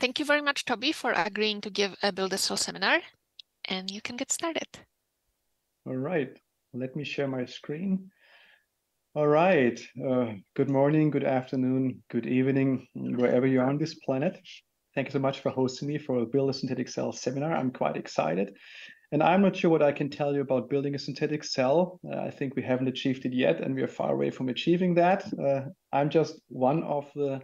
thank you very much, Toby, for agreeing to give a Build a Cell seminar. And you can get started. All right, let me share my screen. All right, uh, good morning, good afternoon, good evening, wherever you are on this planet. Thank you so much for hosting me for a Build a Synthetic Cell seminar. I'm quite excited. And I'm not sure what I can tell you about building a synthetic cell. Uh, I think we haven't achieved it yet, and we are far away from achieving that. Uh, I'm just one of the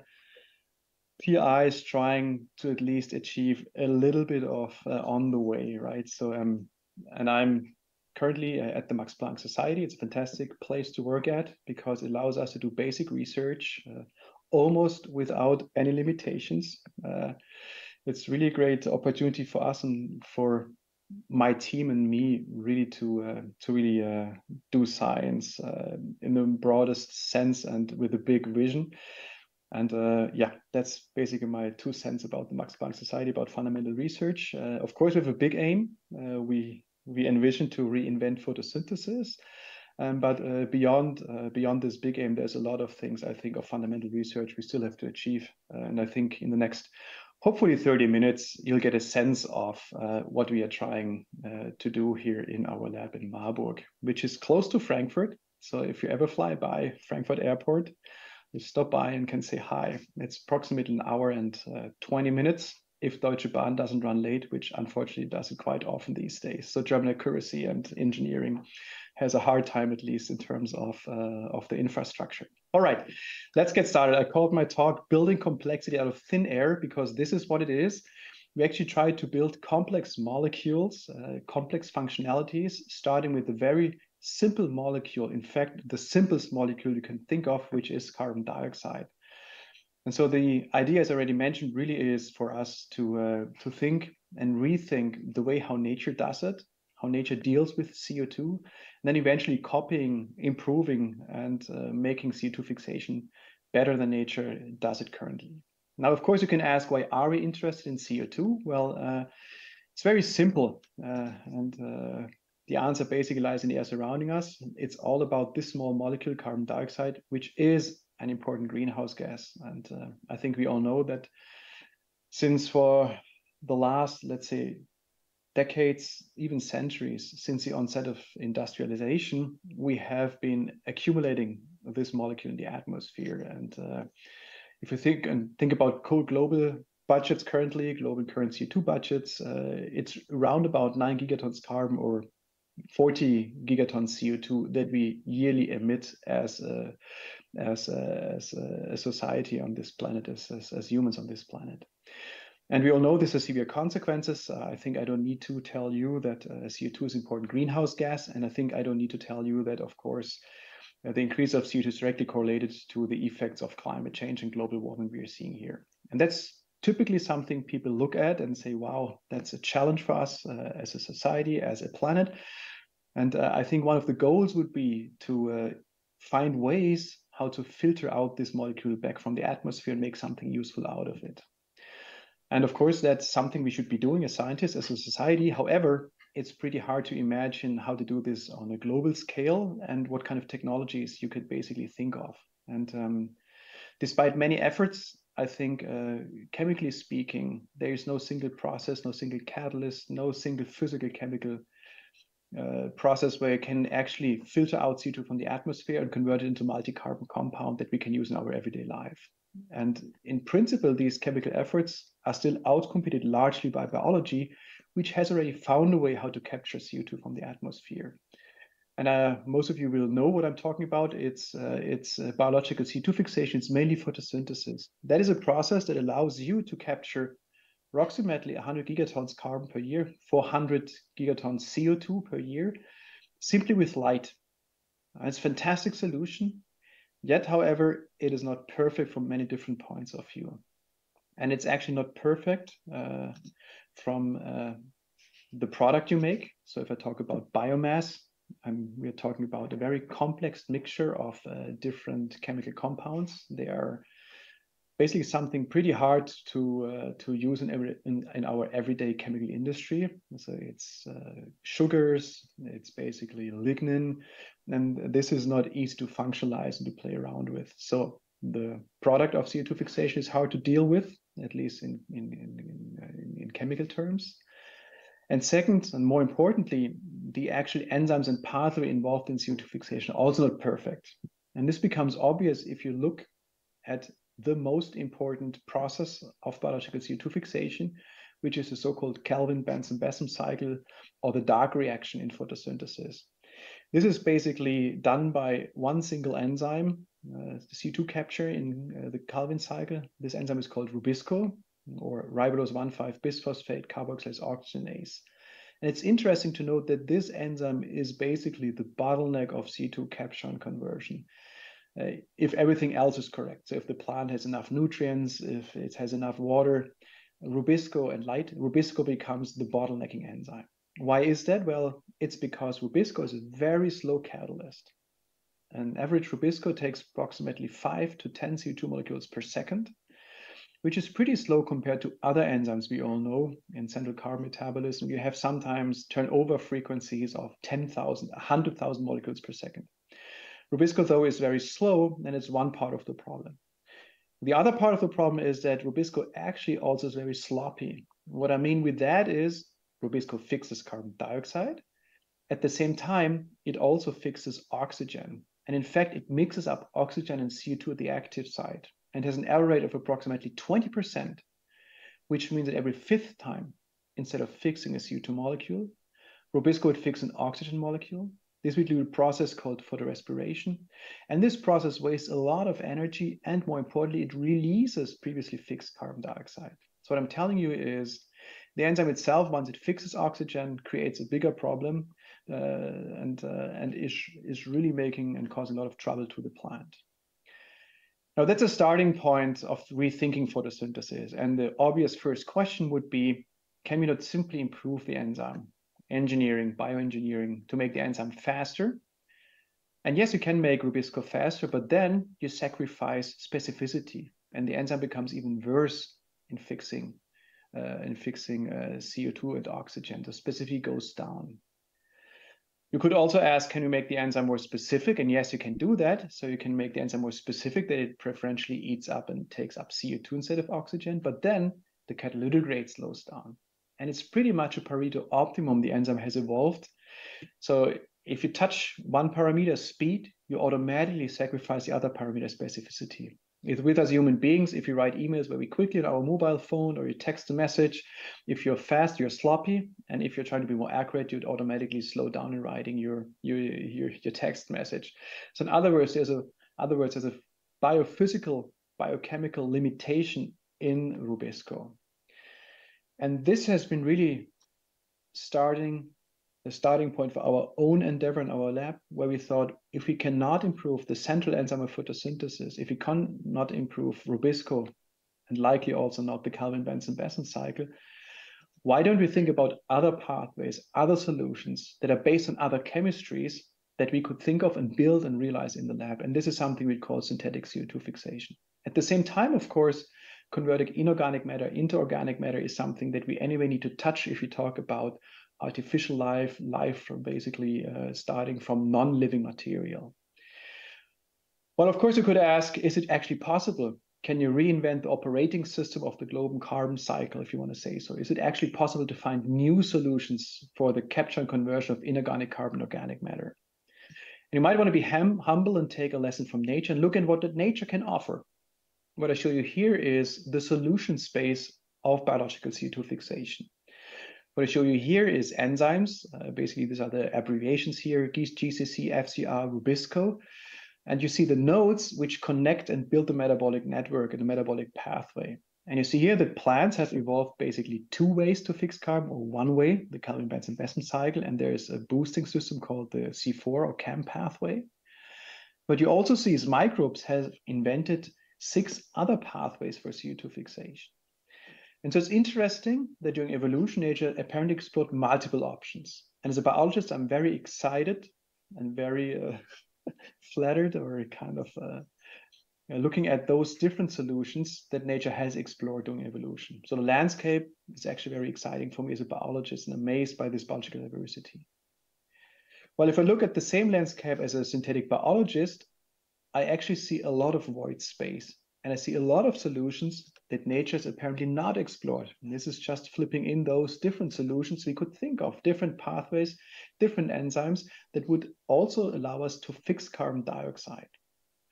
PIs trying to at least achieve a little bit of uh, on the way, right? So, um, and I'm currently at the Max Planck Society. It's a fantastic place to work at because it allows us to do basic research uh, almost without any limitations. Uh, it's really a great opportunity for us and for my team and me really to uh, to really uh, do science uh, in the broadest sense and with a big vision. And uh, yeah, that's basically my two cents about the Max Planck Society about fundamental research. Uh, of course, we have a big aim. Uh, we we envision to reinvent photosynthesis. Um, but beyond beyond this big aim, there's a lot of things I think of fundamental research we still have to achieve. and I think in the next hopefully 30 minutes, you'll get a sense of uh, what we are trying uh, to do here in our lab in Marburg, which is close to Frankfurt. So if you ever fly by Frankfurt Airport, you stop by and can say hi. It's approximately an hour and uh, 20 minutes if Deutsche Bahn doesn't run late, which unfortunately does it quite often these days. So German accuracy and engineering has a hard time, at least in terms of, uh, of the infrastructure. All right, let's get started. I called my talk Building Complexity Out of Thin Air because this is what it is. We actually try to build complex molecules, uh, complex functionalities, starting with the very simple molecule. In fact, the simplest molecule you can think of, which is carbon dioxide. And so the idea, as already mentioned, really is for us to uh, to think and rethink the way how nature does it, how nature deals with CO2, and then eventually copying, improving, and uh, making CO2 fixation better than nature does it currently. Now, of course, you can ask, why are we interested in CO2? Well, uh, it's very simple, uh, and uh, the answer basically lies in the air surrounding us. It's all about this small molecule, carbon dioxide, which is an important greenhouse gas. And uh, I think we all know that since for the last, let's say, decades, even centuries, since the onset of industrialization, we have been accumulating this molecule in the atmosphere. And uh, if you think and think about cold global budgets currently, global current CO2 budgets, uh, it's around about nine gigatons carbon or 40 gigatons CO2 that we yearly emit as a, as a, as a society on this planet, as, as, as, humans on this planet. And we all know this has severe consequences. Uh, I think I don't need to tell you that uh, CO2 is important greenhouse gas. And I think I don't need to tell you that, of course, uh, the increase of CO2 is directly correlated to the effects of climate change and global warming we are seeing here. And that's typically something people look at and say, wow, that's a challenge for us uh, as a society, as a planet. And uh, I think one of the goals would be to uh, find ways how to filter out this molecule back from the atmosphere and make something useful out of it. And of course, that's something we should be doing as scientists, as a society. However, it's pretty hard to imagine how to do this on a global scale and what kind of technologies you could basically think of. And um, despite many efforts, I think, uh, chemically speaking, there is no single process, no single catalyst, no single physical chemical uh, process where you can actually filter out CO2 from the atmosphere and convert it into multi-carbon compound that we can use in our everyday life. And in principle, these chemical efforts are still outcompeted largely by biology, which has already found a way how to capture CO2 from the atmosphere. And uh, most of you will know what I'm talking about. It's uh, it's uh, biological C2 fixation. It's mainly photosynthesis. That is a process that allows you to capture approximately 100 gigatons carbon per year, 400 gigatons CO2 per year, simply with light. It's a fantastic solution. Yet, however, it is not perfect from many different points of view. And it's actually not perfect uh, from uh, the product you make. So if I talk about biomass, We're talking about a very complex mixture of uh, different chemical compounds. They are basically something pretty hard to uh, to use in every in, in our everyday chemical industry. So it's uh, sugars, it's basically lignin, and this is not easy to functionalize and to play around with. So the product of CO2 fixation is hard to deal with. at least in, in, in, in, in chemical terms. And second, and more importantly, the actual enzymes and pathway involved in CO2 fixation are also not perfect. And this becomes obvious if you look at the most important process of biological CO2 fixation, which is the so-called Calvin-Benson-Besson cycle or the dark reaction in photosynthesis. This is basically done by one single enzyme, uh, the CO2 capture in uh, the Calvin cycle. This enzyme is called Rubisco or ribulose 1,5-bisphosphate carboxylase oxygenase. And it's interesting to note that this enzyme is basically the bottleneck of CO2 capture and conversion. Uh, if everything else is correct, so if the plant has enough nutrients, if it has enough water, Rubisco and light Rubisco becomes the bottlenecking enzyme. Why is that? Well, it's because Rubisco is a very slow catalyst. An average Rubisco takes approximately 5 to 10 CO2 molecules per second, which is pretty slow compared to other enzymes we all know in central carbon metabolism. You have sometimes turnover frequencies of 10,000, 100,000 molecules per second. Rubisco, though, is very slow, and it's one part of the problem. The other part of the problem is that Rubisco actually also is very sloppy. What I mean with that is Rubisco fixes carbon dioxide. At the same time, it also fixes oxygen. And in fact, it mixes up oxygen and CO2 at the active site and has an error rate of approximately 20%, which means that every fifth time, instead of fixing a CO2 molecule, Rubisco would fix an oxygen molecule. This would do a process called photorespiration. And this process wastes a lot of energy. And more importantly, it releases previously fixed carbon dioxide. So what I'm telling you is the enzyme itself, once it fixes oxygen, creates a bigger problem uh, and, uh, and is, is really making and causing a lot of trouble to the plant. Now that's a starting point of rethinking photosynthesis. And the obvious first question would be, can we not simply improve the enzyme, engineering, bioengineering to make the enzyme faster? And yes, you can make Rubisco faster, but then you sacrifice specificity and the enzyme becomes even worse in fixing uh, in fixing uh, CO2 and oxygen. The specificity goes down. You could also ask, can you make the enzyme more specific? And yes, you can do that. So you can make the enzyme more specific that it preferentially eats up and takes up CO2 instead of oxygen. But then the catalytic rate slows down. And it's pretty much a Pareto optimum the enzyme has evolved. So if you touch one parameter speed, you automatically sacrifice the other parameter specificity. With us human beings. If you write emails very quickly on our mobile phone or you text a message, if you're fast, you're sloppy. And if you're trying to be more accurate, you'd automatically slow down in writing your, your, your, your text message. So in other words, there's a other words, there's a biophysical, biochemical limitation in Rubisco. And this has been really starting the starting point for our own endeavor in our lab, where we thought if we cannot improve the central enzyme of photosynthesis, if we cannot improve Rubisco, and likely also not the Calvin-Benson-Besson cycle, why don't we think about other pathways, other solutions that are based on other chemistries that we could think of and build and realize in the lab? And this is something we call synthetic CO2 fixation. At the same time, of course, converting inorganic matter into organic matter is something that we anyway need to touch if we talk about artificial life, life from basically uh, starting from non-living material. Well, of course, you could ask, is it actually possible? Can you reinvent the operating system of the global carbon cycle, if you want to say so? Is it actually possible to find new solutions for the capture and conversion of inorganic carbon, organic matter? And you might want to be humble and take a lesson from nature and look at what nature can offer. What I show you here is the solution space of biological CO2 fixation. What I show you here is enzymes. Uh, basically, these are the abbreviations here, GCC, FCR, Rubisco. And you see the nodes which connect and build the metabolic network and the metabolic pathway. And you see here that plants have evolved basically two ways to fix carbon, or one way, the Calvin-Benson-Besson cycle, and there's a boosting system called the C4 or CAM pathway. But you also see is microbes have invented six other pathways for CO2 fixation. And so it's interesting that during evolution, nature apparently explored multiple options. And as a biologist, I'm very excited and very uh, flattered or kind of uh, looking at those different solutions that nature has explored during evolution. So the landscape is actually very exciting for me as a biologist and amazed by this biological diversity. Well, if I look at the same landscape as a synthetic biologist, I actually see a lot of void space and I see a lot of solutions that nature has apparently not explored. And this is just flipping in those different solutions we could think of, different pathways, different enzymes that would also allow us to fix carbon dioxide.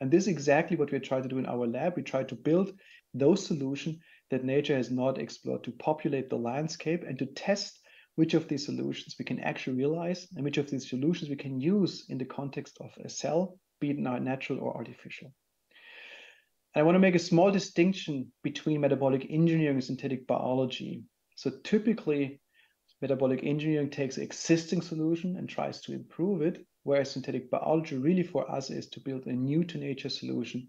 And this is exactly what we try to do in our lab. We try to build those solutions that nature has not explored to populate the landscape and to test which of these solutions we can actually realize and which of these solutions we can use in the context of a cell, be it natural or artificial. I want to make a small distinction between metabolic engineering and synthetic biology. So typically, metabolic engineering takes existing solution and tries to improve it, whereas synthetic biology really for us is to build a new to nature solution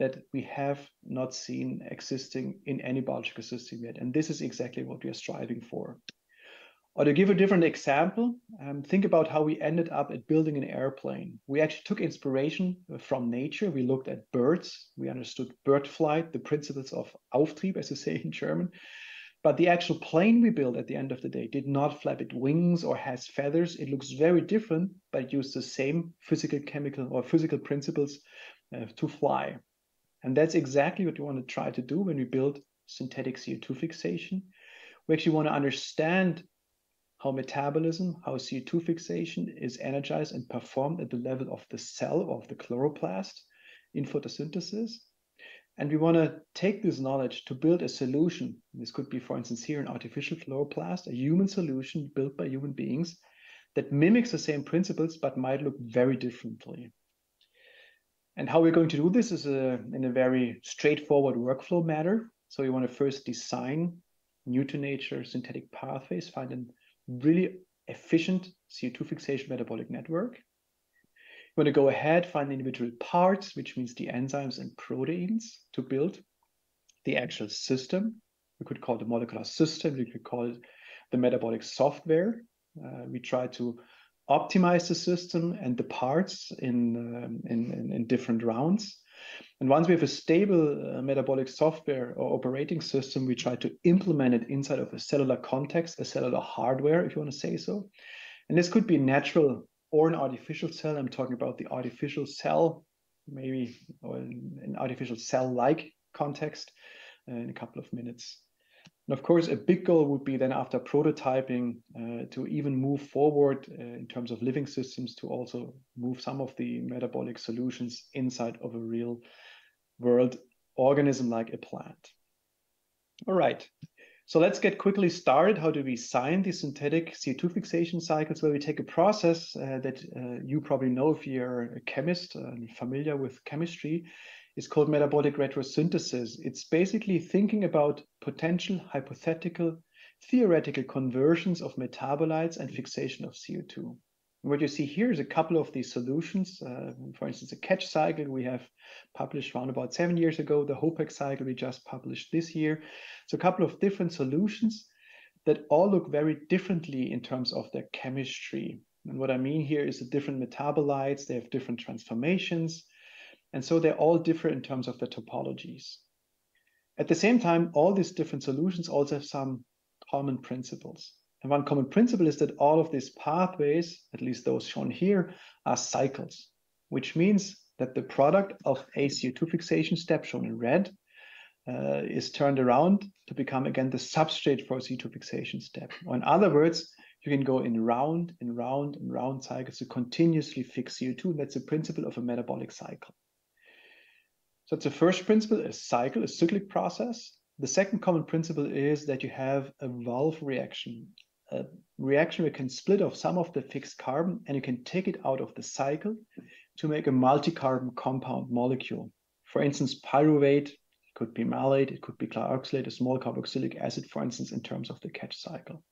that we have not seen existing in any biological system yet. And this is exactly what we are striving for. Or to give a different example, um, think about how we ended up at building an airplane. We actually took inspiration from nature. We looked at birds. We understood bird flight, the principles of Auftrieb, as you say in German. But the actual plane we built at the end of the day did not flap its wings or has feathers. It looks very different, but used the same physical, chemical, or physical principles uh, to fly. And that's exactly what we want to try to do when we build synthetic CO2 fixation. We actually want to understand how metabolism, how CO2 fixation is energized and performed at the level of the cell or of the chloroplast in photosynthesis. And we want to take this knowledge to build a solution. This could be, for instance, here an artificial chloroplast, a human solution built by human beings that mimics the same principles but might look very differently. And how we're going to do this is a, in a very straightforward workflow manner. So we want to first design new to nature synthetic pathways, find an really efficient CO2 fixation metabolic network. You want to go ahead, find individual parts, which means the enzymes and proteins to build the actual system. We could call it the molecular system. We could call it the metabolic software. Uh, we try to optimize the system and the parts in, um, in, in, in different rounds. And once we have a stable uh, metabolic software or operating system, we try to implement it inside of a cellular context, a cellular hardware, if you want to say so. And this could be natural or an artificial cell. I'm talking about the artificial cell, maybe or an artificial cell-like context uh, in a couple of minutes. And of course, a big goal would be then after prototyping uh, to even move forward uh, in terms of living systems to also move some of the metabolic solutions inside of a real world organism like a plant. All right, so let's get quickly started. How do we sign the synthetic CO2 fixation cycles? Where we take a process uh, that uh, you probably know if you're a chemist and familiar with chemistry, is called metabolic retrosynthesis. It's basically thinking about potential, hypothetical, theoretical conversions of metabolites and fixation of CO2. what you see here is a couple of these solutions. Uh, for instance, a catch cycle we have published around about seven years ago, the HOPEC cycle we just published this year. So a couple of different solutions that all look very differently in terms of their chemistry. And what I mean here is the different metabolites, they have different transformations, and so they're all different in terms of the topologies. At the same time, all these different solutions also have some common principles. And one common principle is that all of these pathways, at least those shown here, are cycles, which means that the product of a CO2 fixation step shown in red uh, is turned around to become again the substrate for a CO2 fixation step. Or in other words, you can go in round and round and round cycles to continuously fix CO2. And that's the principle of a metabolic cycle. So the first principle, a cycle, a cyclic process. The second common principle is that you have a valve reaction, a reaction where you can split off some of the fixed carbon and you can take it out of the cycle to make a multi-carbon compound molecule. For instance, pyruvate, it could be malate, it could be glyoxylate, a small carboxylic acid, for instance, in terms of the catch cycle.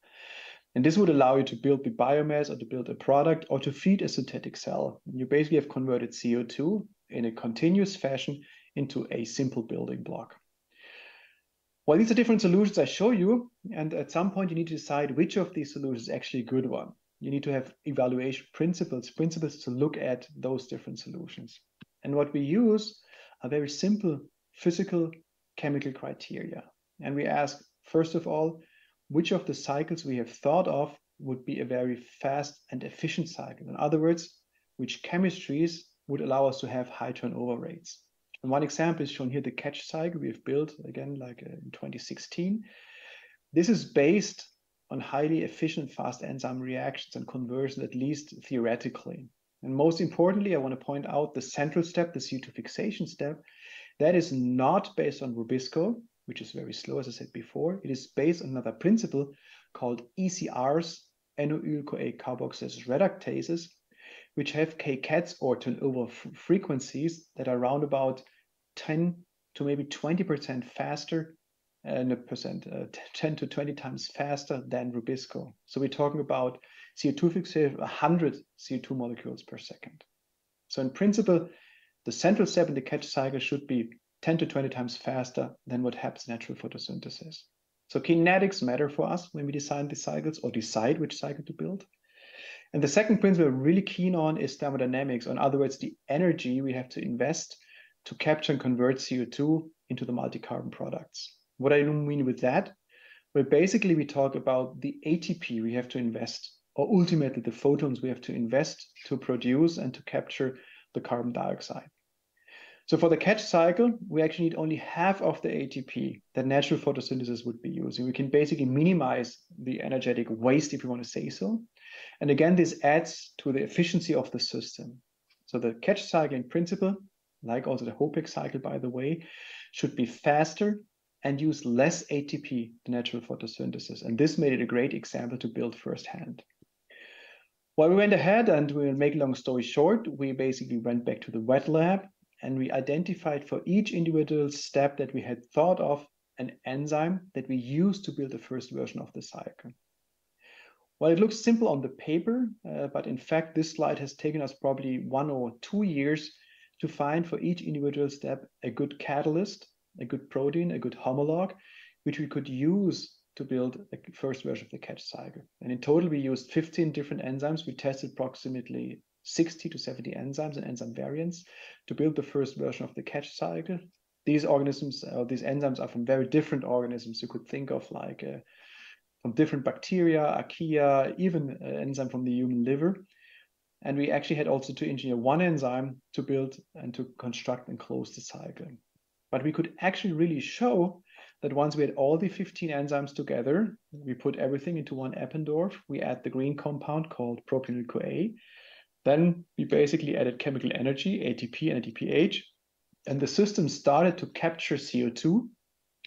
And this would allow you to build the biomass or to build a product or to feed a synthetic cell. You basically have converted CO2 in a continuous fashion into a simple building block. Well, these are different solutions I show you, and at some point you need to decide which of these solutions is actually a good one. You need to have evaluation principles, principles to look at those different solutions. And what we use are very simple physical chemical criteria. And we ask, first of all, which of the cycles we have thought of would be a very fast and efficient cycle. In other words, which chemistries would allow us to have high turnover rates. And one example is shown here, the catch cycle we've built again, like uh, in 2016. This is based on highly efficient fast enzyme reactions and conversion, at least theoretically. And most importantly, I want to point out the central step, the CO2 fixation step, that is not based on Rubisco, which is very slow, as I said before. It is based on another principle called ECRs, enoyl-CoA carboxylase reductases, which have kcats or turnover frequencies that are around about 10 to maybe 20% faster and a percent, uh, 10 to 20 times faster than Rubisco. So we're talking about CO2 fixation 100 CO2 molecules per second. So in principle, the central step in the catch cycle should be 10 to 20 times faster than what happens natural photosynthesis. So kinetics matter for us when we design the cycles or decide which cycle to build. And the second principle we're really keen on is thermodynamics. In other words, the energy we have to invest to capture and convert CO2 into the multi-carbon products. What I mean with that? Well, basically we talk about the ATP we have to invest, or ultimately the photons we have to invest to produce and to capture the carbon dioxide. So for the catch cycle, we actually need only half of the ATP that natural photosynthesis would be using. We can basically minimize the energetic waste, if you want to say so. And again, this adds to the efficiency of the system. So the catch cycle in principle, like also the Hopek cycle, by the way, should be faster and use less ATP natural photosynthesis. And this made it a great example to build firsthand. While we went ahead and we'll make long story short, we basically went back to the wet lab and we identified for each individual step that we had thought of an enzyme that we used to build the first version of the cycle. Well, it looks simple on the paper, uh, but in fact, this slide has taken us probably one or two years to find for each individual step a good catalyst, a good protein, a good homolog, which we could use to build a first version of the catch cycle. And in total, we used 15 different enzymes. We tested approximately 60 to 70 enzymes and enzyme variants to build the first version of the catch cycle. These organisms, or uh, these enzymes are from very different organisms. You could think of like uh, from different bacteria, archaea, even uh, enzyme from the human liver. And we actually had also to engineer one enzyme to build and to construct and close the cycle. But we could actually really show that once we had all the 15 enzymes together, we put everything into one Eppendorf, we add the green compound called propionyl-CoA, then we basically added chemical energy, ATP and ATPH, and the system started to capture CO2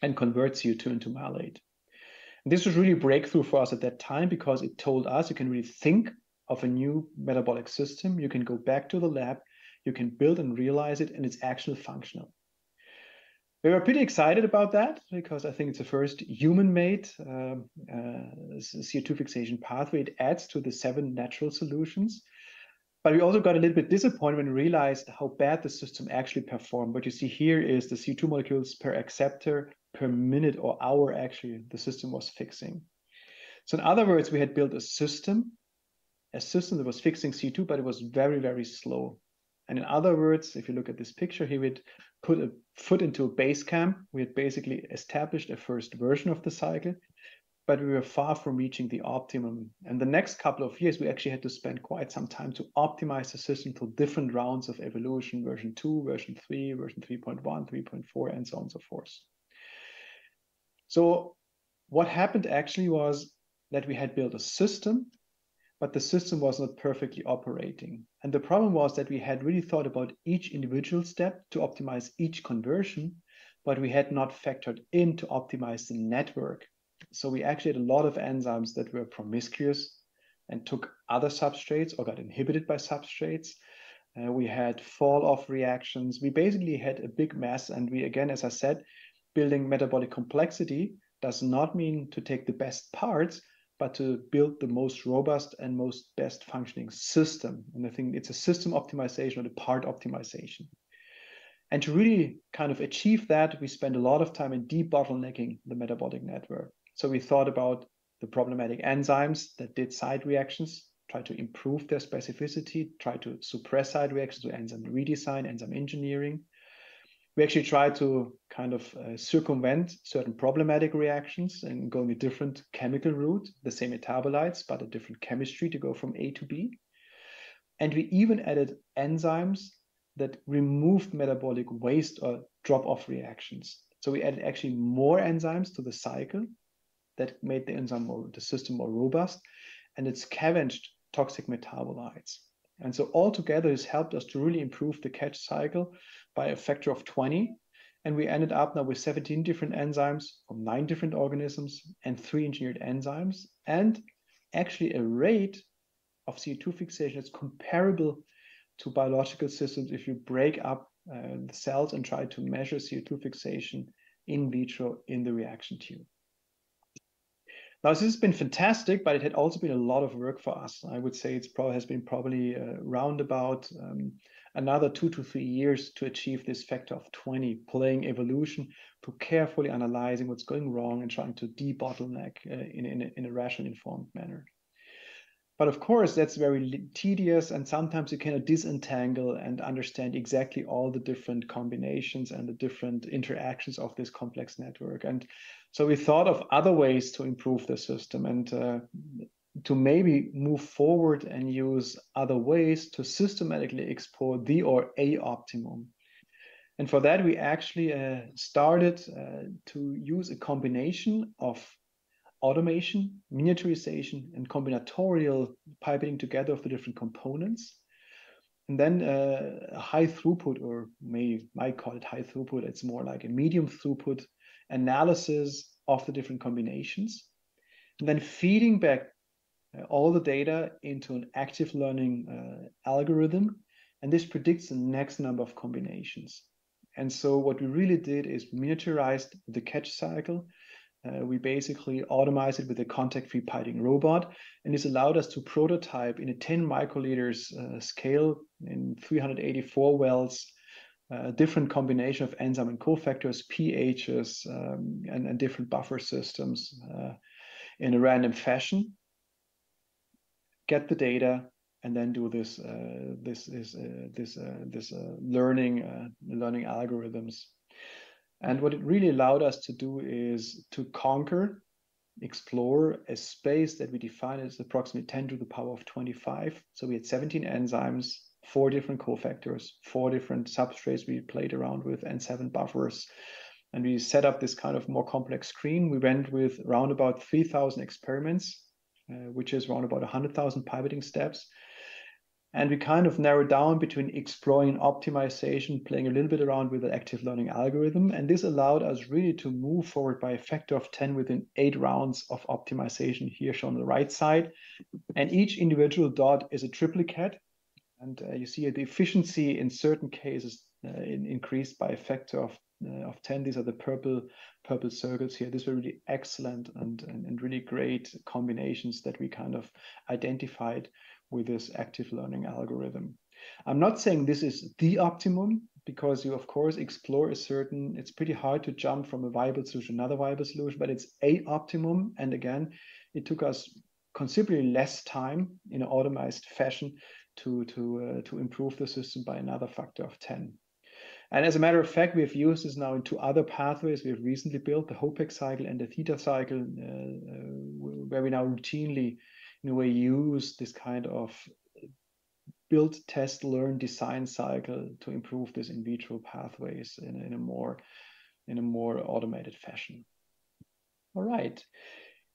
and convert CO2 into malate. And this was really breakthrough for us at that time because it told us you can really think of a new metabolic system. You can go back to the lab, you can build and realize it, and it's actually functional. We were pretty excited about that because I think it's the first human-made uh, uh, CO2 fixation pathway. It adds to the seven natural solutions but we also got a little bit disappointed when we realized how bad the system actually performed. What you see here is the CO2 molecules per acceptor per minute or hour actually the system was fixing. So in other words, we had built a system, a system that was fixing CO2, but it was very, very slow. And in other words, if you look at this picture here, we'd put a foot into a base camp. We had basically established a first version of the cycle but we were far from reaching the optimum. And the next couple of years, we actually had to spend quite some time to optimize the system for different rounds of evolution, version 2, version 3, version 3.1, 3.4, and so on and so forth. So what happened actually was that we had built a system, but the system was not perfectly operating. And the problem was that we had really thought about each individual step to optimize each conversion, but we had not factored in to optimize the network so we actually had a lot of enzymes that were promiscuous and took other substrates or got inhibited by substrates. Uh, we had fall off reactions. We basically had a big mess. And we, again, as I said, building metabolic complexity does not mean to take the best parts, but to build the most robust and most best functioning system. And I think it's a system optimization or the part optimization. And to really kind of achieve that, we spend a lot of time in debottlenecking the metabolic network. So we thought about the problematic enzymes that did side reactions, try to improve their specificity, try to suppress side reactions with enzyme redesign, enzyme engineering. We actually try to kind of uh, circumvent certain problematic reactions and going a different chemical route, the same metabolites, but a different chemistry to go from A to B. And we even added enzymes that removed metabolic waste or drop off reactions. So we added actually more enzymes to the cycle that made the enzyme more, the system more robust, and it scavenged toxic metabolites. And so altogether, this helped us to really improve the catch cycle by a factor of 20. And we ended up now with 17 different enzymes from nine different organisms and three engineered enzymes, and actually a rate of CO2 fixation that's comparable to biological systems if you break up uh, the cells and try to measure CO2 fixation in vitro in the reaction tube. Now, this has been fantastic, but it had also been a lot of work for us. I would say it's probably has been probably uh, round about um, another two to three years to achieve this factor of 20, playing evolution to carefully analyzing what's going wrong and trying to debottleneck uh, in, in, a, in a rational, informed manner. But of course, that's very tedious, and sometimes you cannot disentangle and understand exactly all the different combinations and the different interactions of this complex network. And so we thought of other ways to improve the system and uh, to maybe move forward and use other ways to systematically explore the or a optimum. And for that, we actually uh, started uh, to use a combination of automation, miniaturization, and combinatorial pipetting together of the different components. And then uh, high throughput, or may might call it high throughput, it's more like a medium throughput analysis of the different combinations. And then feeding back uh, all the data into an active learning uh, algorithm. And this predicts the next number of combinations. And so what we really did is miniaturized the catch cycle uh, we basically automized it with a contact-free pipetting robot, and this allowed us to prototype in a 10 microliters uh, scale in 384 wells, a uh, different combination of enzyme and cofactors, pHs, um, and, and, different buffer systems uh, in a random fashion. Get the data, and then do this uh, this is uh, this this learning learning algorithms and what it really allowed us to do is to conquer, explore a space that we define as approximately 10 to the power of 25. So we had 17 enzymes, four different cofactors, four different substrates we played around with, and seven buffers. And we set up this kind of more complex screen. We went with around about 3,000 experiments, uh, which is around about 100,000 pivoting steps. And we kind of narrowed down between exploring optimization, playing a little bit around with the active learning algorithm. And this allowed us really to move forward by a factor of 10 within eight rounds of optimization here shown on the right side. And each individual dot is a triplicate. And uh, you see the efficiency in certain cases uh, in, increased by a factor of uh, of 10 these are the purple purple circles here these were really excellent and, and, and really great combinations that we kind of identified with this active learning algorithm. I'm not saying this is the optimum because you of course explore a certain it's pretty hard to jump from a viable solution another viable solution but it's a optimum. And again it took us considerably less time in an automized fashion to to uh, to improve the system by another factor of 10 and as a matter of fact we have used this now in two other pathways. We have recently built the hopex cycle and the theta cycle uh, uh, where we now routinely in a way use this kind of build, test, learn, design cycle to improve this in vitro pathways in, in a more in a more automated fashion. All right.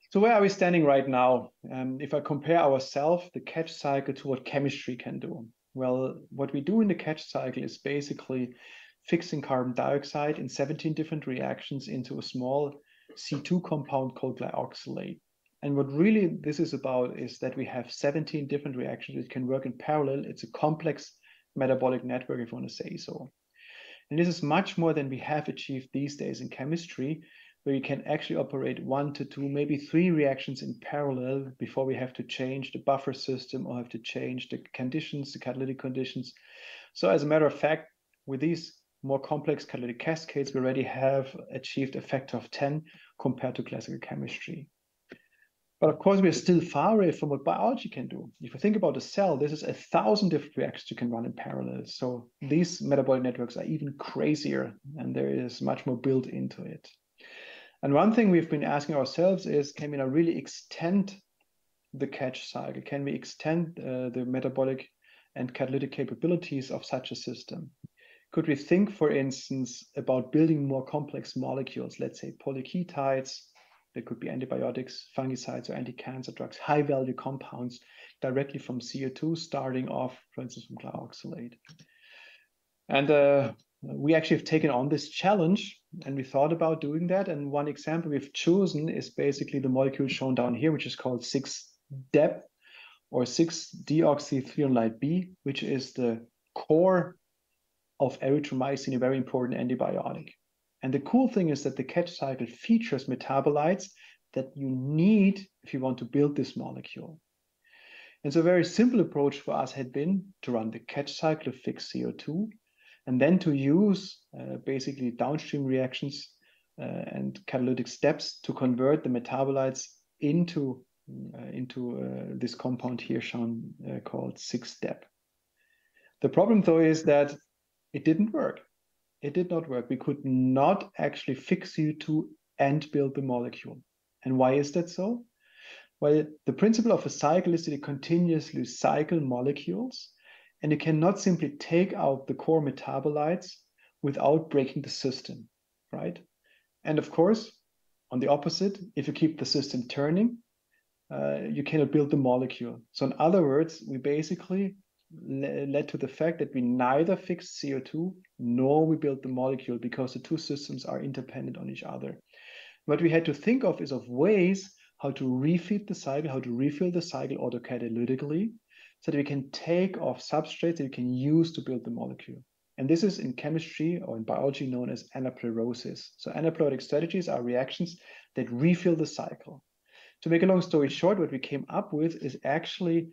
So where are we standing right now? Um, if I compare ourselves, the catch cycle to what chemistry can do, well, what we do in the catch cycle is basically fixing carbon dioxide in 17 different reactions into a small C2 compound called glyoxylate. And what really this is about is that we have 17 different reactions that can work in parallel. It's a complex metabolic network, if you want to say so. And this is much more than we have achieved these days in chemistry, where you can actually operate one to two, maybe three reactions in parallel before we have to change the buffer system or have to change the conditions, the catalytic conditions. So as a matter of fact, with these more complex catalytic cascades, we already have achieved a factor of 10 compared to classical chemistry. But of course, we're still far away from what biology can do. If you think about a cell, this is a thousand different reactions you can run in parallel. So these metabolic networks are even crazier, and there is much more built into it. And one thing we've been asking ourselves is, can we now really extend the catch cycle? Can we extend uh, the metabolic and catalytic capabilities of such a system? Could we think, for instance, about building more complex molecules, let's say polyketides, there could be antibiotics, fungicides, or anti-cancer drugs, high-value compounds directly from CO2, starting off, for instance, from glyoxylate. And uh, we actually have taken on this challenge and we thought about doing that. And one example we've chosen is basically the molecule shown down here, which is called 6-DEP or 6-deoxythreonolide B, which is the core of erythromycin, a very important antibiotic. And the cool thing is that the catch cycle features metabolites that you need if you want to build this molecule. And so a very simple approach for us had been to run the catch cycle of fixed CO2 and then to use uh, basically downstream reactions uh, and catalytic steps to convert the metabolites into uh, into uh, this compound here shown uh, called six step. The problem though is that it didn't work. It did not work. We could not actually fix CO2 and build the molecule. And why is that so? Well, the principle of a cycle is that it continuously cycle molecules and you cannot simply take out the core metabolites without breaking the system, right? And of course, on the opposite, if you keep the system turning, uh, you cannot build the molecule. So in other words, we basically led to the fact that we neither fixed CO2 nor we built the molecule because the two systems are independent on each other. What we had to think of is of ways how to refeed the cycle, how to refill the cycle autocatalytically so that we can take off substrates that we can use to build the molecule. And this is in chemistry or in biology known as anaplerosis. So anaplerotic strategies are reactions that refill the cycle. To make a long story short, what we came up with is actually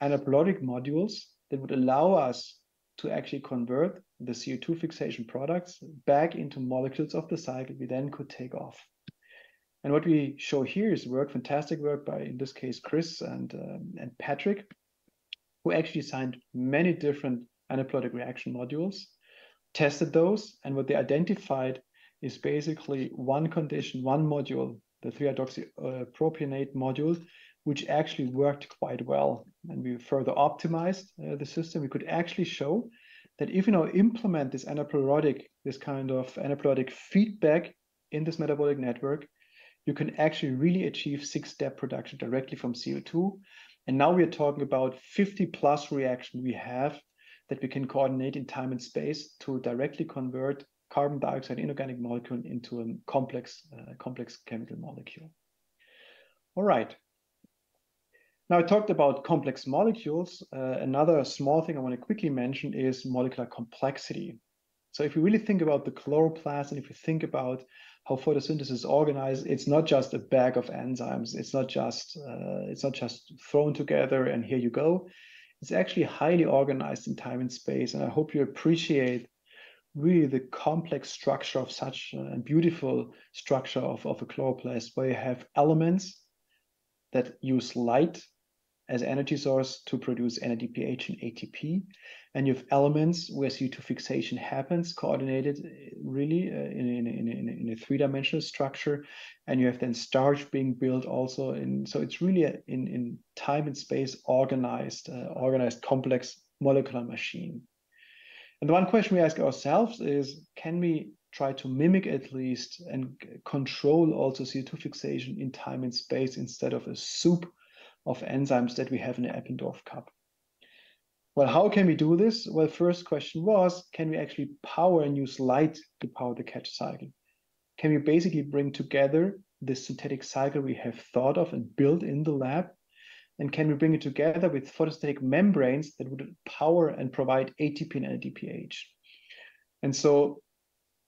anaplerotic modules that would allow us to actually convert the CO2 fixation products back into molecules of the cycle we then could take off. And what we show here is work, fantastic work by, in this case, Chris and, um, and Patrick, who actually designed many different anaplerotic reaction modules, tested those, and what they identified is basically one condition, one module, the 3-hydroxypropionate module, which actually worked quite well. And we further optimized uh, the system. We could actually show that if you now implement this anaplerotic, this kind of anaplerotic feedback in this metabolic network, you can actually really achieve six-step production directly from CO2 and now we are talking about 50 plus reaction we have that we can coordinate in time and space to directly convert carbon dioxide inorganic molecule into a complex, uh, complex chemical molecule. All right. Now I talked about complex molecules. Uh, another small thing I want to quickly mention is molecular complexity. So if you really think about the chloroplast and if you think about how photosynthesis is organized, it's not just a bag of enzymes. It's not just uh, it's not just thrown together and here you go. It's actually highly organized in time and space. And I hope you appreciate really the complex structure of such a beautiful structure of, of a chloroplast where you have elements that use light as energy source to produce NADPH and ATP. And you have elements where CO2 fixation happens, coordinated uh, really uh, in, in, in, in, a three-dimensional structure. And you have then starch being built also in, so it's really a, in, in time and space organized, uh, organized complex molecular machine. And the one question we ask ourselves is, can we try to mimic at least and control also CO2 fixation in time and space instead of a soup of enzymes that we have in the Eppendorf cup. Well, how can we do this? Well, first question was, can we actually power and use light to power the catch cycle? Can we basically bring together the synthetic cycle we have thought of and built in the lab? And can we bring it together with photosynthetic membranes that would power and provide ATP and NADPH? And so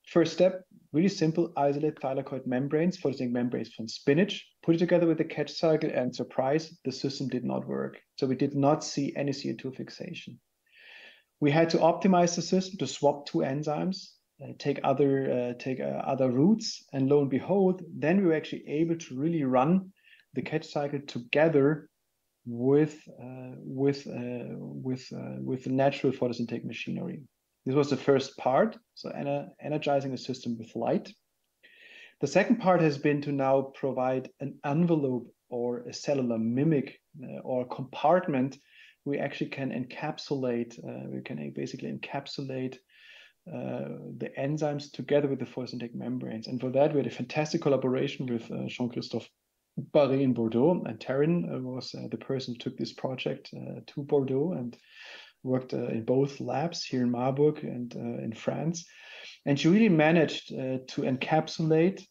first step, really simple, isolate thylakoid membranes, photosynthetic membranes from spinach, put it together with the catch cycle, and surprise, the system did not work. So we did not see any CO2 fixation. We had to optimize the system to swap two enzymes, uh, take other uh, take uh, other routes, and lo and behold, then we were actually able to really run the catch cycle together with uh, with uh, with uh, with the natural photosynthetic machinery. This was the first part, so ener energizing the system with light. The second part has been to now provide an envelope or a cellular mimic uh, or compartment we actually can encapsulate, uh, we can basically encapsulate uh, the enzymes together with the photosynthetic membranes. And for that, we had a fantastic collaboration with uh, Jean-Christophe Barré in Bordeaux. And Taryn uh, was uh, the person who took this project to Bordeaux and worked in both labs here in Marburg and in France. And she really managed to encapsulate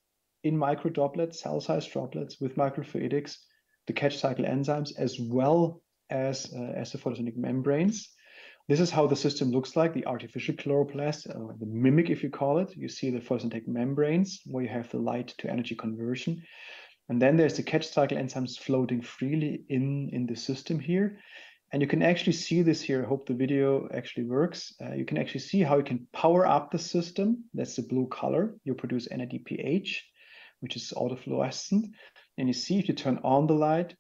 in micro droplets, cell-sized droplets with microfluidics, the catch cycle enzymes, as well as, as the photosynthetic membranes. This is how the system looks like, the artificial chloroplast, uh, the mimic, if you call it. You see the photosynthetic membranes where you have the light to energy conversion. And then there's the catch cycle enzymes floating freely in, in the system here. And you can actually see this here. I hope the video actually works. Uh, you can actually see how you can power up the system. That's the blue color. You produce NADPH, which is autofluorescent. And you see if you turn on the light,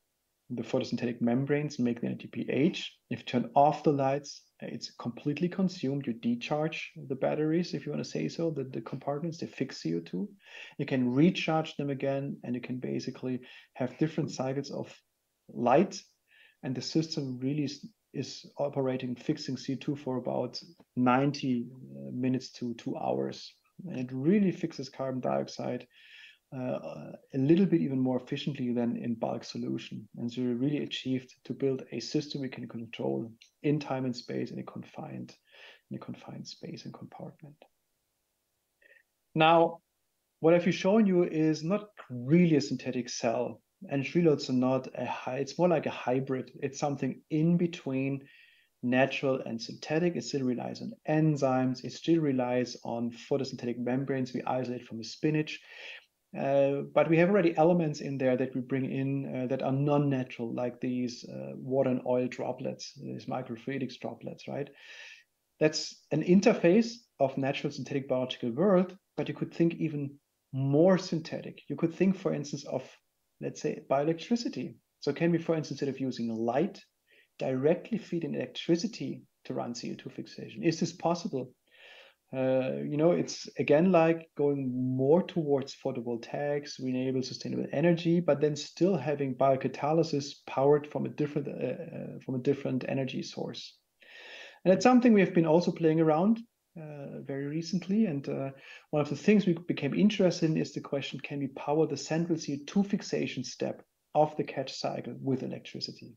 the photosynthetic membranes make the NADPH. If you turn off the lights, it's completely consumed. You decharge the batteries, if you want to say so, the, the compartments, they fix CO2. You can recharge them again, and you can basically have different cycles of light. And the system really is, operating, fixing CO2 for about 90 uh, minutes to two hours. And it really fixes carbon dioxide uh, a little bit even more efficiently than in bulk solution. And so we really achieved to build a system we can control in time and space in a confined, in a confined space and compartment. Now, what I've shown you is not really a synthetic cell, and it's are not a high, it's more like a hybrid. It's something in between natural and synthetic. It still relies on enzymes. It still relies on photosynthetic membranes we isolate from the spinach. Uh, but we have already elements in there that we bring in uh, that are non-natural, like these uh, water and oil droplets, these microfluidics droplets, right? That's an interface of natural synthetic biological world, but you could think even more synthetic. You could think, for instance, of, let's say, bioelectricity. So can we, for instance, instead of using light, directly feed in electricity to run CO2 fixation? Is this possible? Uh, you know, it's again like going more towards photovoltaics, renewable sustainable energy, but then still having biocatalysis powered from a different uh, uh, from a different energy source. And it's something we have been also playing around uh, very recently. And uh, one of the things we became interested in is the question: Can we power the central CO2 fixation step of the catch cycle with electricity?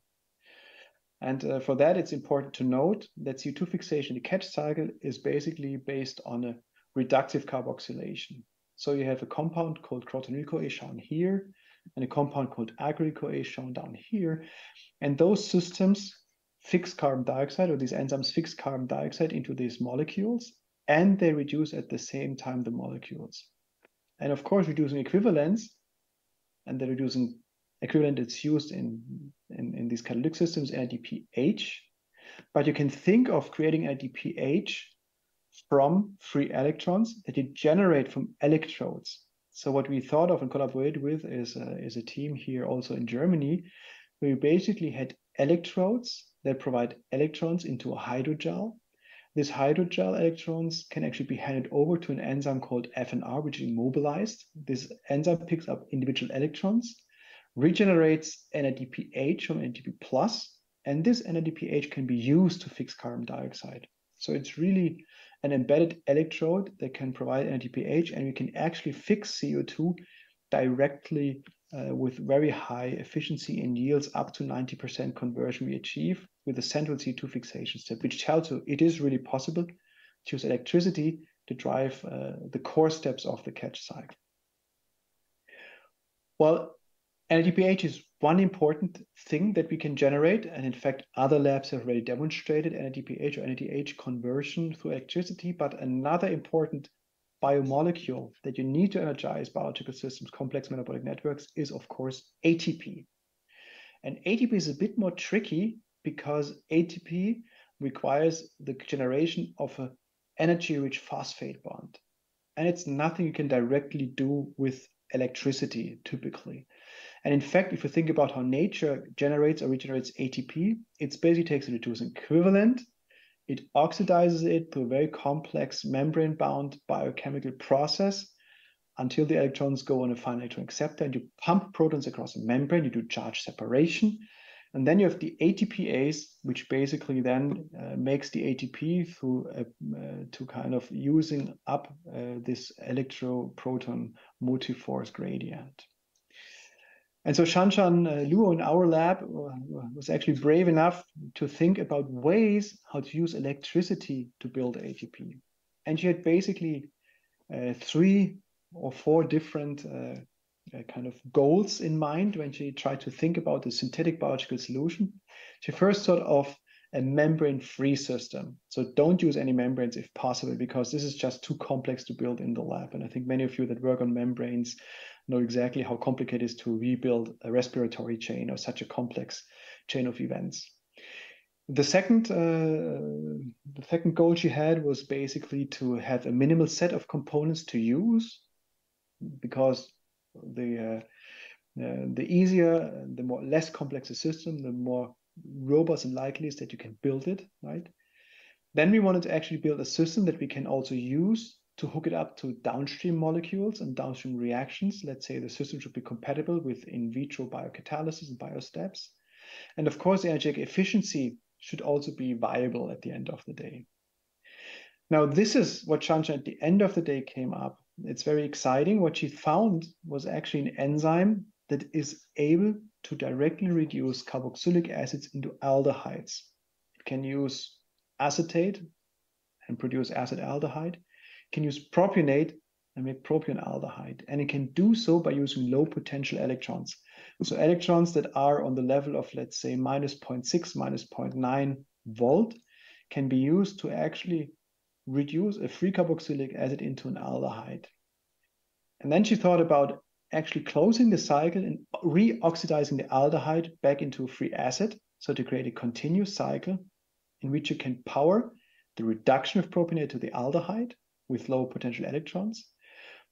And uh, for that, it's important to note that CO2 fixation, in the catch cycle, is basically based on a reductive carboxylation. So you have a compound called crotonyl-CoA shown here, and a compound called agryl-CoA shown down here. And those systems fix carbon dioxide, or these enzymes fix carbon dioxide into these molecules, and they reduce at the same time the molecules. And of course, reducing equivalence, and they're reducing equivalent that's used in, in, in these catalytic systems, NADPH. But you can think of creating NADPH from free electrons that you generate from electrodes. So what we thought of and collaborated with is a, is a team here also in Germany, where we basically had electrodes that provide electrons into a hydrogel. This hydrogel electrons can actually be handed over to an enzyme called FNR, which is immobilized. This enzyme picks up individual electrons regenerates NADPH from NADP plus, and this NADPH can be used to fix carbon dioxide. So it's really an embedded electrode that can provide NADPH, and we can actually fix CO2 directly with very high efficiency and yields up to 90% conversion we achieve with a central CO2 fixation step, which tells you it is really possible to use electricity to drive uh, the core steps of the catch cycle. Well, NADPH is one important thing that we can generate. And in fact, other labs have already demonstrated NADPH or NADH conversion through electricity. But another important biomolecule that you need to energize biological systems, complex metabolic networks, is of course ATP. And ATP is a bit more tricky because ATP requires the generation of an energy rich phosphate bond. And it's nothing you can directly do with electricity typically. And in fact, if you think about how nature generates or regenerates ATP, it basically takes it to an equivalent, it oxidizes it to a very complex membrane bound biochemical process until the electrons go on a fine electron acceptor and you pump protons across a membrane, you do charge separation. And then you have the ATPase, which basically then uh, makes the ATP through uh, to kind of using up uh, this electroproton motive force gradient. And so Shanshan uh, Luo in our lab uh, was actually brave enough to think about ways how to use electricity to build ATP. And she had basically uh, three or four different uh, uh, kind of goals in mind when she tried to think about the synthetic biological solution. She first thought of a membrane-free system. So don't use any membranes if possible, because this is just too complex to build in the lab. And I think many of you that work on membranes know exactly how complicated it is to rebuild a respiratory chain or such a complex chain of events. The second, uh, the second goal she had was basically to have a minimal set of components to use, because the uh, uh, the easier, the more less complex the system, the more robust and likely is that you can build it, right? Then we wanted to actually build a system that we can also use to hook it up to downstream molecules and downstream reactions. Let's say the system should be compatible with in vitro biocatalysis and biosteps. And of course, energetic efficiency should also be viable at the end of the day. Now, this is what Shanshan at the end of the day came up. It's very exciting. What she found was actually an enzyme that is able to directly reduce carboxylic acids into aldehydes. It can use acetate and produce acetaldehyde can use propionate and make propionaldehyde. And it can do so by using low potential electrons. So electrons that are on the level of, let's say, minus 0.6, minus 0.9 volt can be used to actually reduce a free carboxylic acid into an aldehyde. And then she thought about actually closing the cycle and reoxidizing the aldehyde back into a free acid. So to create a continuous cycle in which you can power the reduction of propionate to the aldehyde with low potential electrons.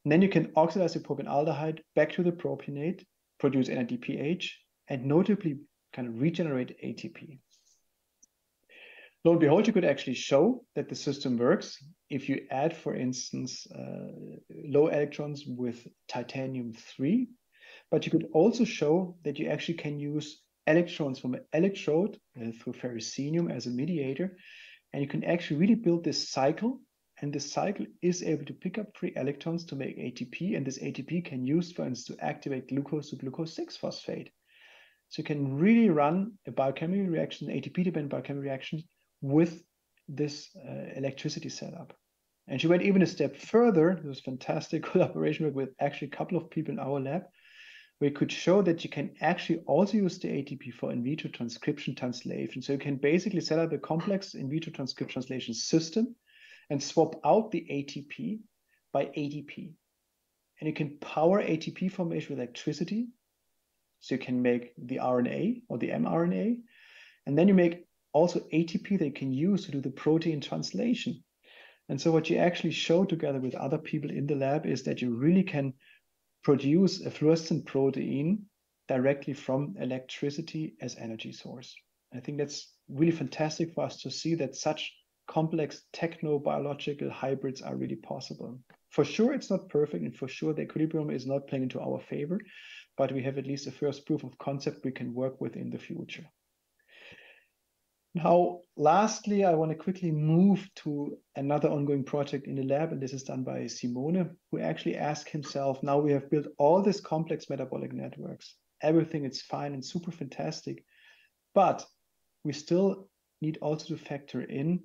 And then you can oxidize the propionaldehyde back to the propionate, produce NADPH, and notably kind of regenerate ATP. Lo and behold, you could actually show that the system works if you add, for instance, uh, low electrons with titanium-3, but you could also show that you actually can use electrons from an electrode uh, through ferrocenium as a mediator, and you can actually really build this cycle and the cycle is able to pick up free electrons to make ATP, and this ATP can use, for instance, to activate glucose to glucose 6-phosphate. So you can really run a biochemical reaction, ATP-dependent biochemical reaction with this uh, electricity setup. And she went even a step further. It was fantastic collaboration with actually a couple of people in our lab. We could show that you can actually also use the ATP for in vitro transcription translation. So you can basically set up a complex in vitro transcription translation system and swap out the ATP by ADP. And you can power ATP formation with electricity. So you can make the RNA or the mRNA. And then you make also ATP that you can use to do the protein translation. And so what you actually show together with other people in the lab is that you really can produce a fluorescent protein directly from electricity as energy source. I think that's really fantastic for us to see that such complex techno-biological hybrids are really possible. For sure, it's not perfect, and for sure, the equilibrium is not playing into our favor, but we have at least a first proof of concept we can work with in the future. Now, lastly, I want to quickly move to another ongoing project in the lab, and this is done by Simone, who actually asked himself, now we have built all these complex metabolic networks. Everything is fine and super fantastic, but we still need also to factor in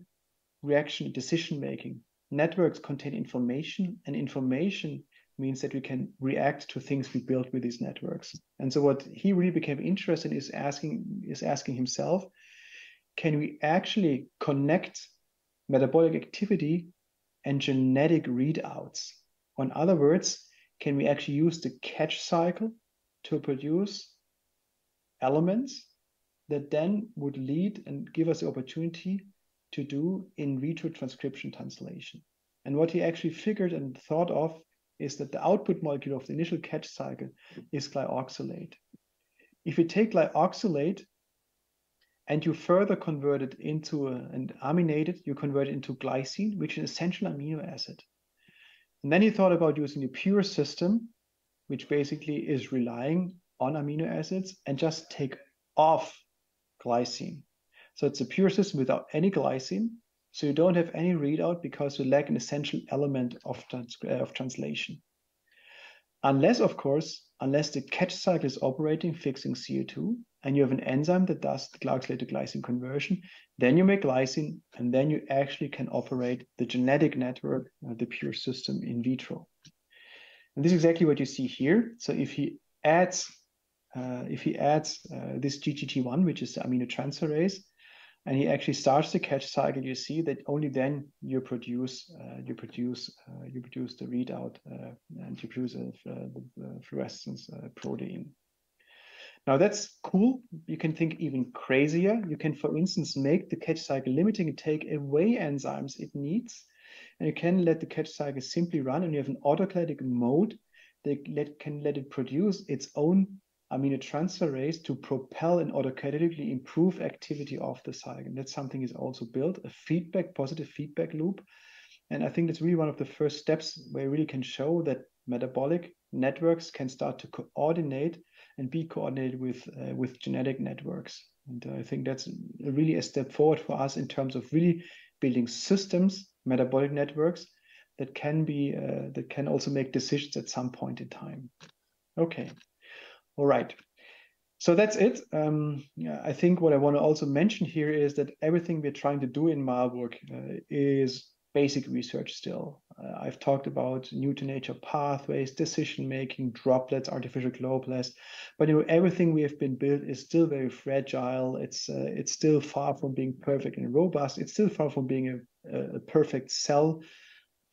reaction and decision making. Networks contain information, and information means that we can react to things we build with these networks. And so what he really became interested in is asking is asking himself, can we actually connect metabolic activity and genetic readouts? In other words, can we actually use the catch cycle to produce elements that then would lead and give us the opportunity to do in vitro transcription translation. And what he actually figured and thought of is that the output molecule of the initial catch cycle is glyoxylate. If you take glyoxylate and you further convert it into a, and aminate it, you convert it into glycine, which is an essential amino acid. And then he thought about using a pure system, which basically is relying on amino acids, and just take off glycine. So it's a pure system without any glycine. So you don't have any readout because you lack an essential element of, trans uh, of translation. Unless, of course, unless the catch cycle is operating, fixing CO2, and you have an enzyme that does the glycolate to glycine conversion, then you make glycine, and then you actually can operate the genetic network, uh, the pure system in vitro. And this is exactly what you see here. So if he adds, uh, if he adds uh, this GGT1, which is the aminotransferase, and he actually starts the catch cycle, you see that only then you produce uh, you produce uh, you produce the readout uh, and you produce a, the fluorescence protein. Now that's cool. You can think even crazier. You can, for instance, make the catch cycle limiting and take away enzymes it needs. And you can let the catch cycle simply run and you have an autoclatic mode that let, can let it produce its own aminotransferase to propel and autocatalytically improve activity of the cycle. That's something is also built, a feedback, positive feedback loop. And I think that's really one of the first steps where you really can show that metabolic networks can start to coordinate and be coordinated with uh, with genetic networks. And uh, I think that's really a step forward for us in terms of really building systems, metabolic networks that can be uh, that can also make decisions at some point in time. Okay, all right. So that's it. Um, I think what I want to also mention here is that everything we're trying to do in Marburg uh, is basic research still. Uh, I've talked about new to nature pathways, decision making, droplets, artificial globules, but you know everything we have been built is still very fragile. It's uh, it's still far from being perfect and robust. It's still far from being a, a perfect cell,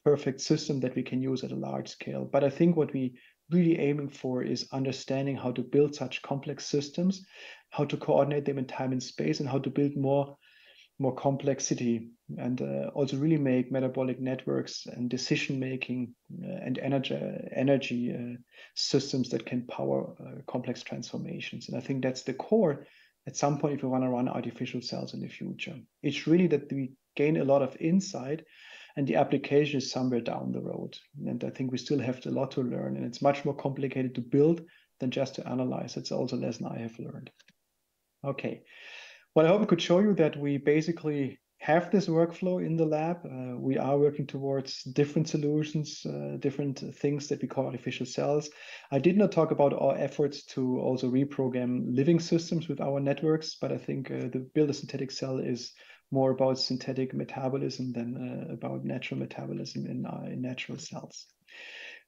perfect system that we can use at a large scale. But I think what we really aiming for is understanding how to build such complex systems, how to coordinate them in time and space, and how to build more more complexity and uh, also really make metabolic networks and decision making uh, and energy energy uh, systems that can power uh, complex transformations. And i think that's the core. At some point if we want to run artificial cells in the future it's really that we gain a lot of insight and the application is somewhere down the road and i think we still have a lot to learn and it's much more complicated to build than just to analyze it's also a lesson i have learned okay well, I hope I could show you that we basically have this workflow in the lab. Uh, we are working towards different solutions, uh, different things that we call artificial cells. I did not talk about our efforts to also reprogram living systems with our networks, but I think uh, the build a synthetic cell is more about synthetic metabolism than uh, about natural metabolism in, uh, in natural cells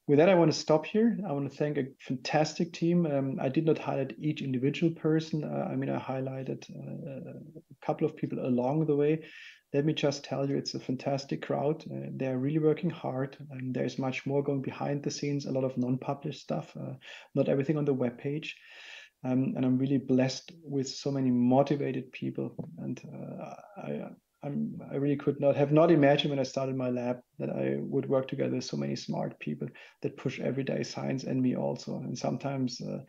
with that, I want to stop here. I want to thank a fantastic team. Um, I did not highlight each individual person. Uh, I mean, I highlighted uh, a couple of people along the way. Let me just tell you, it's a fantastic crowd. Uh, they're really working hard, and there's much more going behind the scenes. A lot of non-published stuff, uh, not everything on the web page. Um, and I'm really blessed with so many motivated people. And uh, I, I'm, I really could not have not imagined when I started my lab that I would work together with so many smart people that push everyday science and me also. And sometimes uh,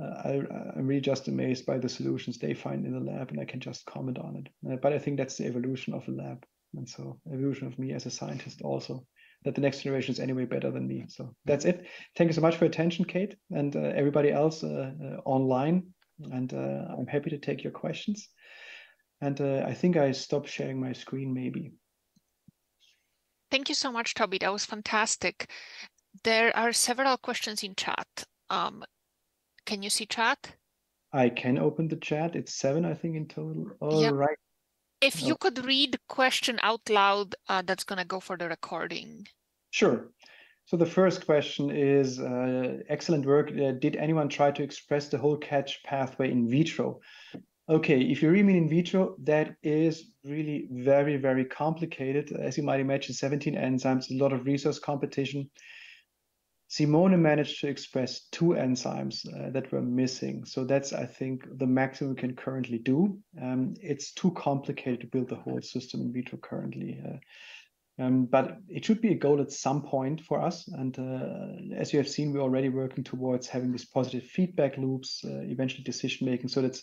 I, I'm really just amazed by the solutions they find in the lab, and I can just comment on it. Uh, but I think that's the evolution of a lab, and so evolution of me as a scientist also. That the next generation is anyway better than me. So that's it. Thank you so much for attention, Kate, and uh, everybody else uh, uh, online. And uh, I'm happy to take your questions. And uh, I think I stopped sharing my screen maybe. Thank you so much, Toby. That was fantastic. There are several questions in chat. Um, can you see chat? I can open the chat. It's seven, I think, in total. All yep. right. If you could read the question out loud, uh, that's going to go for the recording. Sure. So the first question is, uh, excellent work. Uh, did anyone try to express the whole catch pathway in vitro? Okay, if you really mean in vitro, that is really very, very complicated. As you might imagine, 17 enzymes, a lot of resource competition. Simone managed to express two enzymes uh, that were missing. So that's, I think, the maximum we can currently do. Um, it's too complicated to build the whole system in vitro currently. Uh, um, but it should be a goal at some point for us. And uh, as you have seen, we're already working towards having these positive feedback loops, uh, eventually decision making. So that's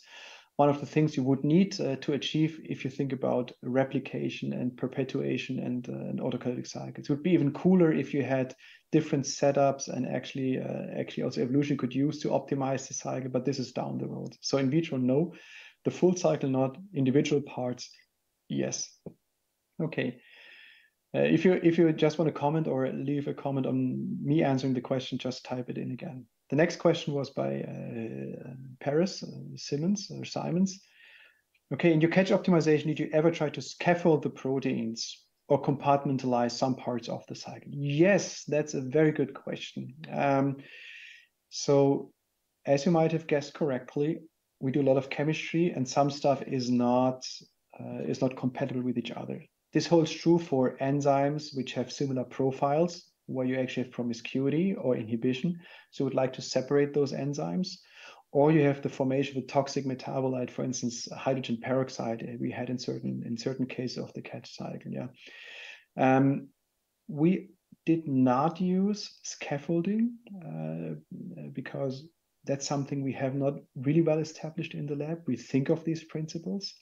one of the things you would need uh, to achieve if you think about replication and perpetuation and, uh, and autocatalytic cycles. It would be even cooler if you had different setups and actually uh, actually also evolution could use to optimize the cycle, but this is down the road. So in vitro, no. the full cycle, not individual parts, yes. Okay. Uh, if you if you just want to comment or leave a comment on me answering the question, just type it in again. The next question was by uh, Paris uh, Simmons or Simons. Okay, in your catch optimization, did you ever try to scaffold the proteins or compartmentalize some parts of the cycle? Yes, that's a very good question. Um, so, as you might have guessed correctly, we do a lot of chemistry, and some stuff is not uh, is not compatible with each other. This holds true for enzymes which have similar profiles, where you actually have promiscuity or inhibition. So, would like to separate those enzymes or you have the formation of a toxic metabolite, for instance, hydrogen peroxide uh, we had in certain in certain cases of the catch cycle. Yeah, um, we did not use scaffolding uh, because that's something we have not really well established in the lab. We think of these principles.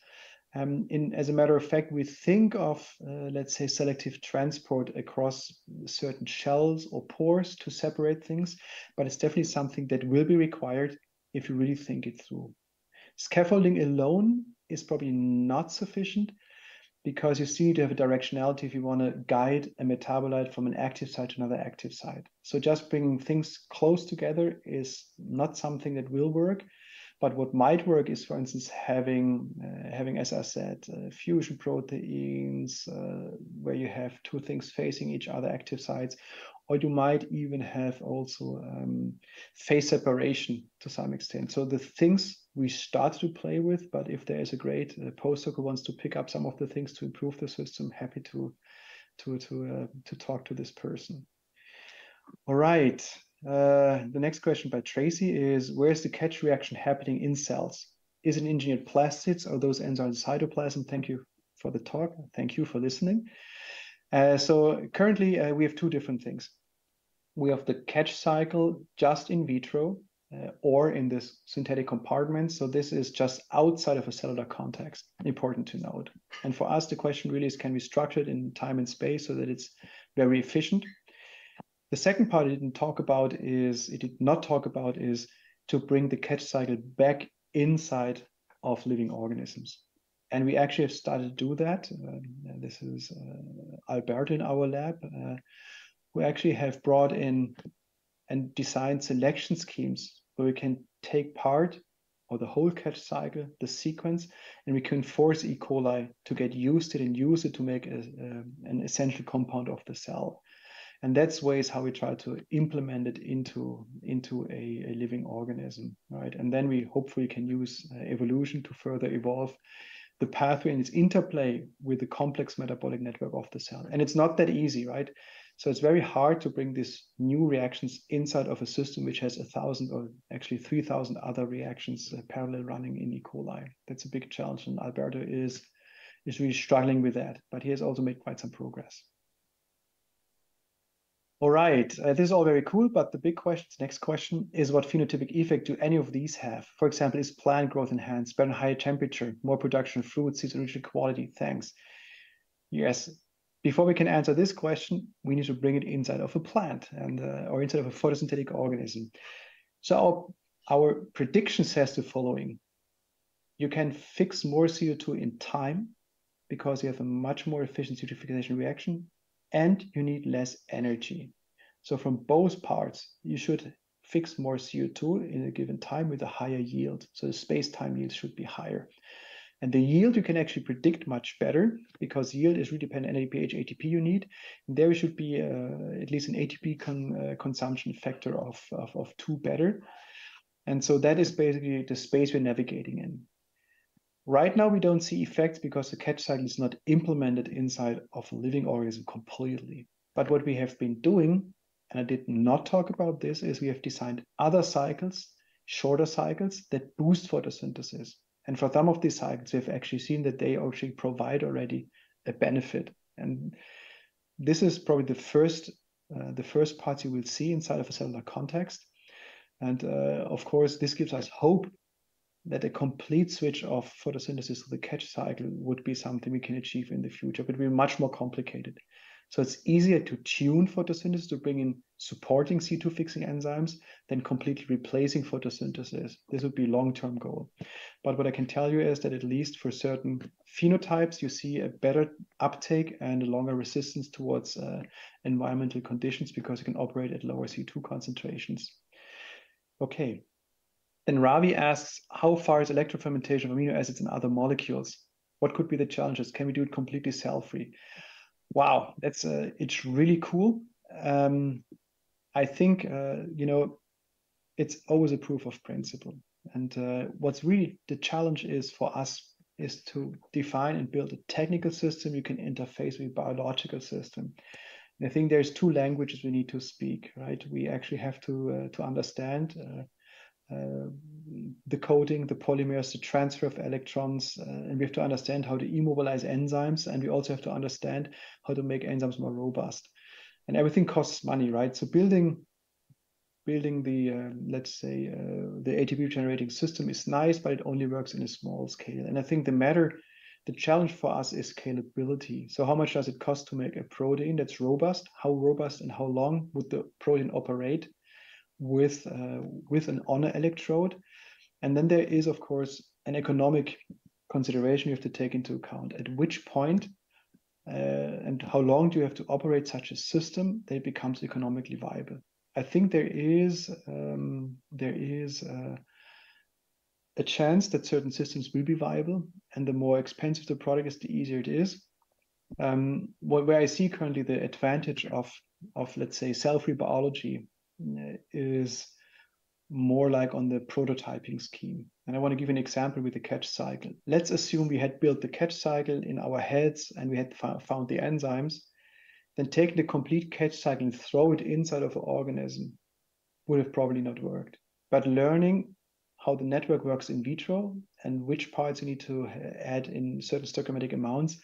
Um, in, as a matter of fact, we think of, uh, let's say, selective transport across certain shells or pores to separate things, but it's definitely something that will be required if you really think it through. Scaffolding alone is probably not sufficient because you still need to have a directionality if you want to guide a metabolite from an active site to another active site. So just bringing things close together is not something that will work. But what might work is, for instance, having, uh, having as I said, uh, fusion proteins uh, where you have two things facing each other, active sites, or you might even have also um, phase separation to some extent. So the things we start to play with, but if there is a great uh, postdoc who wants to pick up some of the things to improve the system, happy to to to uh, to talk to this person. All right. Uh, the next question by Tracy is: Where is the catch reaction happening in cells? Is it engineered plastids or those enzymes in cytoplasm? Thank you for the talk. Thank you for listening. Uh, so currently uh, we have two different things we have the catch cycle just in vitro uh, or in this synthetic compartment. So this is just outside of a cellular context, important to note. And for us, the question really is, can we structure it in time and space so that it's very efficient? The second part it didn't talk about is, it did not talk about is to bring the catch cycle back inside of living organisms. And we actually have started to do that. Uh, this is uh, Alberto in our lab. Uh, we actually have brought in and designed selection schemes where we can take part or the whole catch cycle, the sequence, and we can force E. coli to get used to it and use it to make a, a, an essential compound of the cell. And that's ways how we try to implement it into, into a, a living organism, right? And then we hopefully can use uh, evolution to further evolve the pathway and its interplay with the complex metabolic network of the cell. And it's not that easy, right? So it's very hard to bring these new reactions inside of a system which has a thousand or actually 3,000 other reactions uh, parallel running in E. coli. That's a big challenge. And Alberto is, is really struggling with that, but he has also made quite some progress. All right, uh, this is all very cool, but the big question, next question is what phenotypic effect do any of these have? For example, is plant growth enhanced, better higher temperature, more production fruit, seeds, original quality? Thanks. Yes, before we can answer this question, we need to bring it inside of a plant and uh, or inside of a photosynthetic organism. So our, our prediction says the following. You can fix more CO2 in time because you have a much more efficient purification reaction and you need less energy. So from both parts, you should fix more CO2 in a given time with a higher yield. So the space-time yield should be higher. And the yield you can actually predict much better because yield is really dependent on ADPH ATP you need. And there should be uh, at least an ATP con, uh, consumption factor of, of, of two better. And so that is basically the space we're navigating in. Right now, we don't see effects because the catch cycle is not implemented inside of a living organism completely. But what we have been doing, and I did not talk about this, is we have designed other cycles, shorter cycles that boost photosynthesis. And for some of these cycles, we've actually seen that they actually provide already a benefit. And this is probably the first uh, the first part you will see inside of a cellular context. And uh, of course, this gives us hope that a complete switch of photosynthesis to the catch cycle would be something we can achieve in the future, but it will be much more complicated. So it's easier to tune photosynthesis to bring in supporting C2 fixing enzymes than completely replacing photosynthesis. This would be long-term goal. But what I can tell you is that at least for certain phenotypes, you see a better uptake and a longer resistance towards uh, environmental conditions because you can operate at lower C2 concentrations. Okay. Then Ravi asks, how far is electrofermentation of amino acids and other molecules? What could be the challenges? Can we do it completely cell-free? Wow, that's uh, it's really cool. Um, I think uh, you know it's always a proof of principle, and uh, what's really the challenge is for us is to define and build a technical system you can interface with biological system. And I think there's two languages we need to speak, right? We actually have to uh, to understand uh, the coding, the polymers, the transfer of electrons, uh, and we have to understand how to immobilize enzymes, and we also have to understand how to make enzymes more robust. And everything costs money, right? So building building the uh, let's say uh, the ATP generating system is nice, but it only works in a small scale. And I think the matter, the challenge for us is scalability. So how much does it cost to make a protein that's robust? How robust and how long would the protein operate? With uh, with an honor electrode. And then there is, of course, an economic consideration you have to take into account. At which point uh, and how long do you have to operate such a system that it becomes economically viable? I think there is um, there is uh, a chance that certain systems will be viable, and the more expensive the product is, the easier it is. Um, where I see currently the advantage of of let's say cell-free biology is more like on the prototyping scheme. And I want to give an example with the catch cycle. Let's assume we had built the catch cycle in our heads and we had found the enzymes. Then taking the complete catch cycle and throw it inside of an organism would have probably not worked. But learning how the network works in vitro and which parts you need to add in certain stoichiometric amounts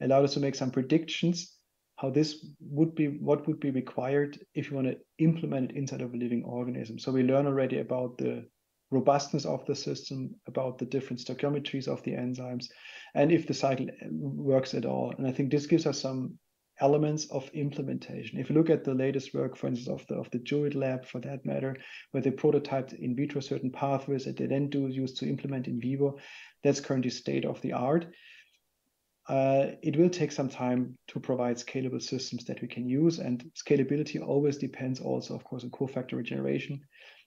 allowed us to make some predictions how this would be what would be required if you want to implement it inside of a living organism. So we learn already about the robustness of the system, about the different stoichiometries of the enzymes, and if the cycle uh, works at all. And I think this gives us some elements of implementation. If you look at the latest work, for instance, of the of the Jewett lab, for that matter, where they prototyped in vitro certain pathways that they then do use to implement in vivo, that's currently state of the art uh, it will take some time to provide scalable systems that we can use. And scalability always depends also, of course, on cofactor regeneration.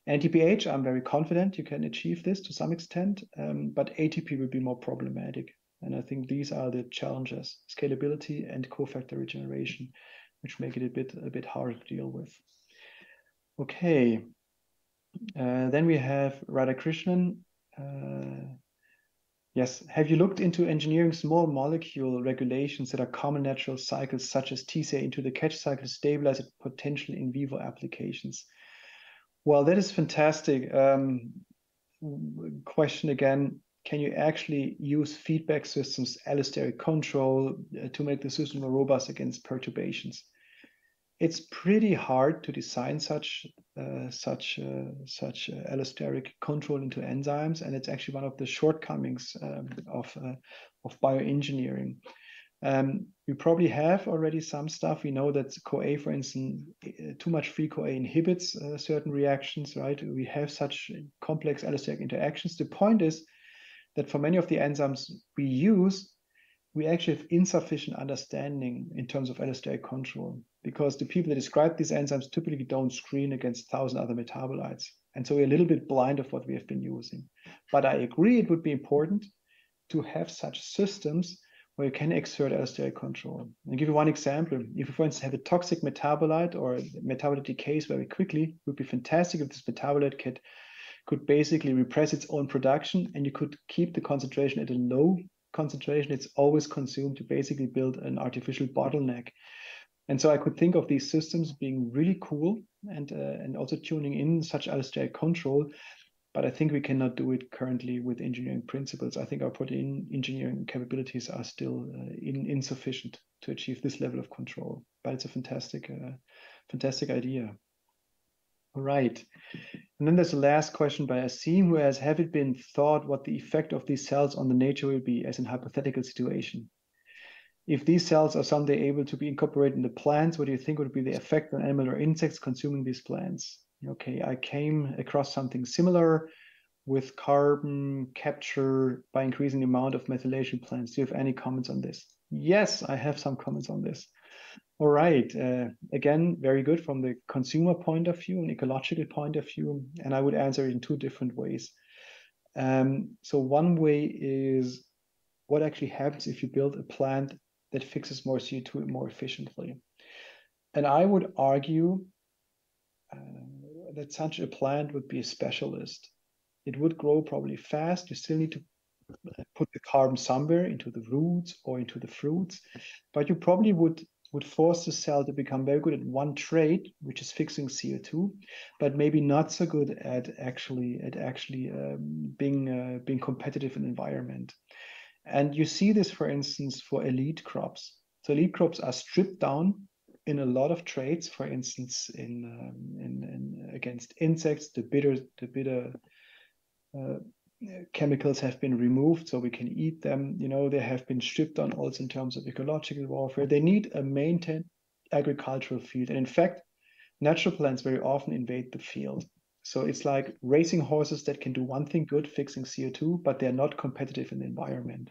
NTPH, I'm very confident you can achieve this to some extent, um, but ATP will be more problematic. And I think these are the challenges, scalability and cofactor regeneration, which make it a bit, a bit harder to deal with. Okay. Uh, then we have Radhakrishnan. Uh, Yes. Have you looked into engineering small molecule regulations that are common natural cycles, such as TCA, into the catch cycle to stabilize potential in vivo applications? Well, that is fantastic. Um, question again can you actually use feedback systems, allosteric control, uh, to make the system more robust against perturbations? It's pretty hard to design such uh, such uh, such uh, allosteric control into enzymes, and it's actually one of the shortcomings um, of uh, of bioengineering. Um, we probably have already some stuff. We know that CoA, for instance, uh, too much free CoA inhibits uh, certain reactions, right? We have such complex allosteric interactions. The point is that for many of the enzymes we use, we actually have insufficient understanding in terms of allosteric control because the people that describe these enzymes typically don't screen against thousand other metabolites. And so we're a little bit blind of what we have been using. But I agree it would be important to have such systems where you can exert allosteric control. I'll give you one example. If you, for instance, have a toxic metabolite or metabolite decays very quickly, it would be fantastic if this metabolite could, could basically repress its own production and you could keep the concentration at a low concentration. It's always consumed to basically build an artificial bottleneck. And so I could think of these systems being really cool and uh, and also tuning in such allosteric control. But I think we cannot do it currently with engineering principles. I think our protein engineering capabilities are still uh, in, insufficient to achieve this level of control. But it's a fantastic, uh, fantastic idea. All right. And then there's the last question by Asim, who has, have it been thought what the effect of these cells on the nature will be as in hypothetical situation? If these cells are someday able to be incorporated in the plants, what do you think would be the effect on animal or insects consuming these plants? Okay, I came across something similar with carbon capture by increasing the amount of methylation plants. Do you have any comments on this? Yes, I have some comments on this. All right. Uh, again, very good from the consumer point of view, and ecological point of view. And I would answer it in two different ways. Um, so one way is what actually happens if you build a plant that fixes more CO2 more efficiently. And I would argue uh, that such a plant would be a specialist. It would grow probably fast. You still need to put the carbon somewhere into the roots or into the fruits, but you probably would would force the cell to become very good at one trait, which is fixing CO2, but maybe not so good at actually at actually um, being uh, being competitive in the environment. And you see this, for instance, for elite crops. So elite crops are stripped down in a lot of traits. For instance, in, um, in, in against insects, the bitter the bitter uh, chemicals have been removed so we can eat them. You know, they have been stripped down also in terms of ecological warfare. They need a maintained agricultural field. And in fact, natural plants very often invade the field. So it's like racing horses that can do one thing good, fixing CO2, but they're not competitive in the environment.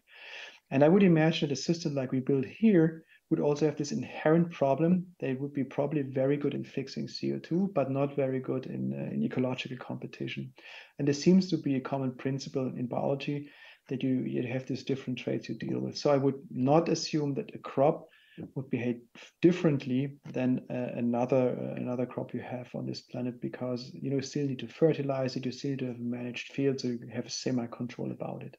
And I would imagine that a system like we build here would also have this inherent problem. They would be probably very good in fixing CO2, but not very good in, uh, in ecological competition. And there seems to be a common principle in biology that you, you have these different traits you deal with. So I would not assume that a crop would behave differently than uh, another uh, another crop you have on this planet because you know you still need to fertilize it, you still need to have managed field, so you have semi control about it.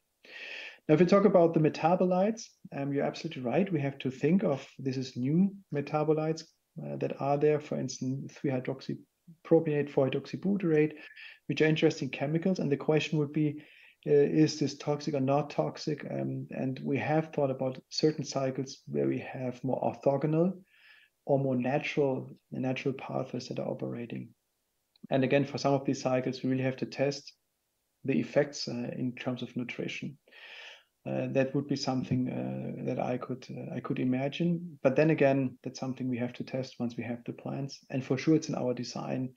Now, if we talk about the metabolites, um, you're absolutely right. We have to think of this is new metabolites uh, that are there, for instance, 3-hydroxypropionate, 4-hydroxybutyrate, which are interesting chemicals. And the question would be, is this toxic or not toxic? Um, and we have thought about certain cycles where we have more orthogonal or more natural, natural pathways that are operating. And again, for some of these cycles, we really have to test the effects uh, in terms of nutrition. Uh, that would be something uh, that I could uh, I could imagine. But then again, that's something we have to test once we have the plans. And for sure, it's in our design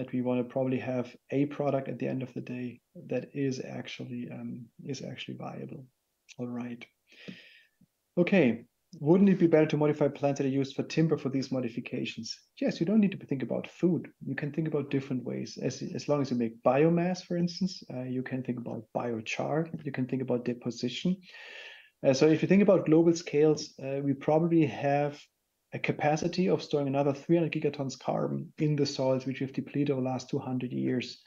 that we want to probably have a product at the end of the day that is actually um, is actually viable. All right. Okay, wouldn't it be better to modify plants that are used for timber for these modifications? Yes, you don't need to think about food. You can think about different ways. As, as long as you make biomass, for instance, uh, you can think about biochar. You can think about deposition. Uh, so if you think about global scales, uh, we probably have a capacity of storing another 300 gigatons carbon in the soils, which we've depleted over the last 200 years.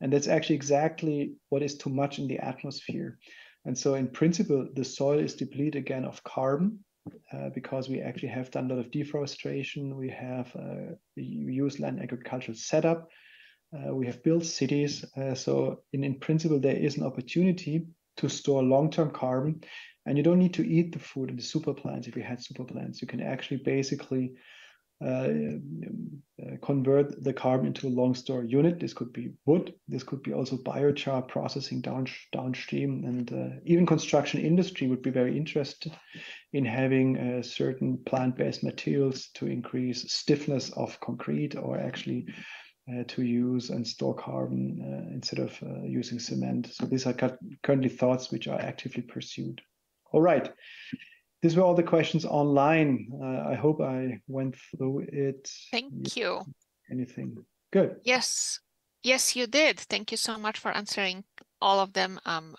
And that's actually exactly what is too much in the atmosphere. And so in principle, the soil is depleted again of carbon uh, because we actually have done a lot of deforestation. We have uh, used land agricultural setup. Uh, we have built cities. Uh, so in, in principle, there is an opportunity to store long-term carbon. And you don't need to eat the food in the super plants if you had super plants. You can actually basically uh, uh, convert the carbon into a long store unit. This could be wood. This could be also biochar processing down downstream, and uh, even construction industry would be very interested in having uh, certain plant-based materials to increase stiffness of concrete, or actually uh, to use and store carbon uh, instead of using cement. So these are currently thoughts which are actively pursued. All right these were all the questions online. Uh, I hope I went through it. Thank you. Anything good? Yes, yes, you did. Thank you so much for answering all of them. Um,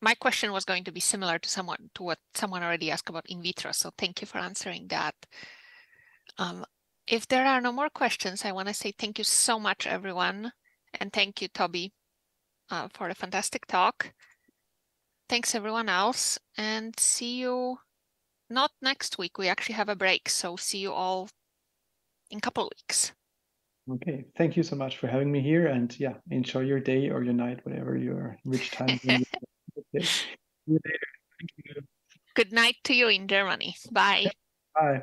my question was going to be similar to someone to what someone already asked about in vitro. So thank you for answering that. Um, if there are no more questions, I want to say thank you so much, everyone, and thank you, Toby, uh, for a fantastic talk. Thanks everyone else, and see you not next week. We actually have a break. So see you all in a couple of weeks. Okay. Thank you so much for having me here. And yeah, enjoy your day or your night, whatever your rich time. okay. See you later. Thank you. Good night to you in Germany. Bye. Bye.